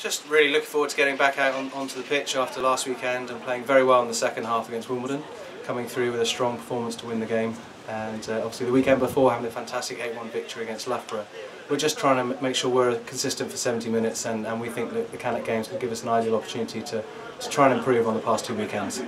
Just really looking forward to getting back out on, onto the pitch after last weekend and playing very well in the second half against Wimbledon, coming through with a strong performance to win the game. And uh, obviously the weekend before having a fantastic 8-1 victory against Loughborough. We're just trying to make sure we're consistent for 70 minutes and, and we think that the Cannock games can give us an ideal opportunity to, to try and improve on the past two weekends.